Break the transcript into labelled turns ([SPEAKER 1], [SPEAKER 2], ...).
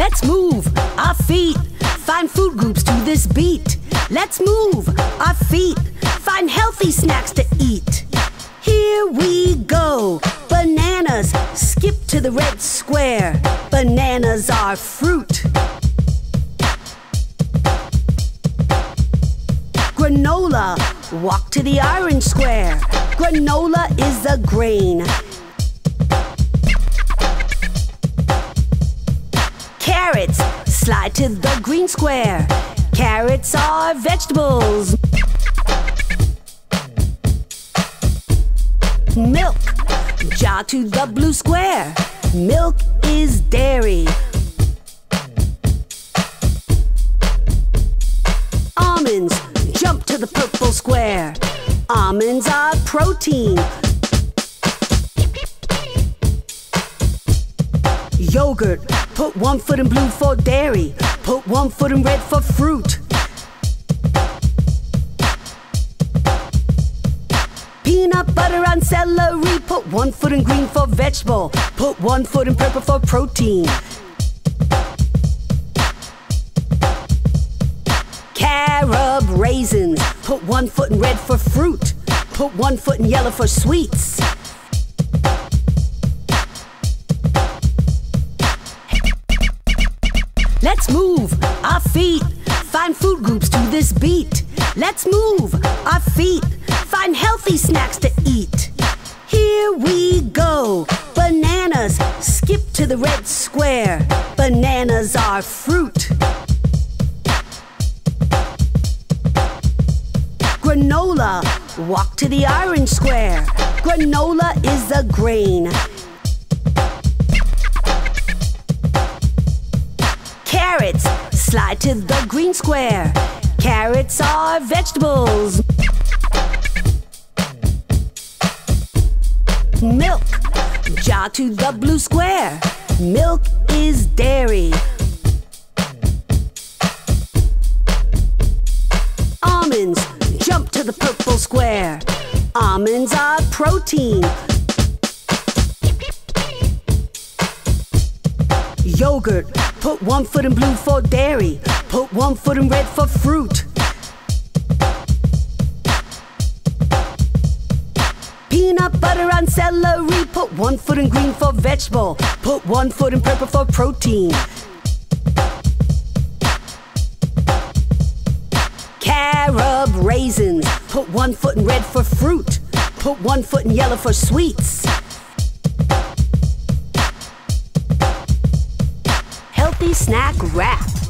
[SPEAKER 1] Let's move our feet. Find food groups to this beat. Let's move our feet. Find healthy snacks to eat. Here we go. Bananas. Skip to the red square. Bananas are fruit. Granola. Walk to the orange square. Granola is a grain. Carrots. Slide to the green square. Carrots are vegetables. Milk. Jaw to the blue square. Milk is dairy. Almonds. Jump to the purple square. Almonds are protein. Yogurt. Put one foot in blue for dairy. Put one foot in red for fruit. Peanut butter on celery. Put one foot in green for vegetable. Put one foot in purple for protein. Carob raisins. Put one foot in red for fruit. Put one foot in yellow for sweets. Let's move our feet. Find food groups to this beat. Let's move our feet. Find healthy snacks to eat. Here we go. Bananas. Skip to the red square. Bananas are fruit. Granola. Walk to the orange square. Granola is a grain. Carrots. Slide to the green square. Carrots are vegetables. Milk. Jaw to the blue square. Milk is dairy. Almonds. Jump to the purple square. Almonds are protein. Yogurt. Put one foot in blue for dairy. Put one foot in red for fruit. Peanut butter on celery. Put one foot in green for vegetable. Put one foot in purple for protein. Carob raisins. Put one foot in red for fruit. Put one foot in yellow for sweets. Snack wrap.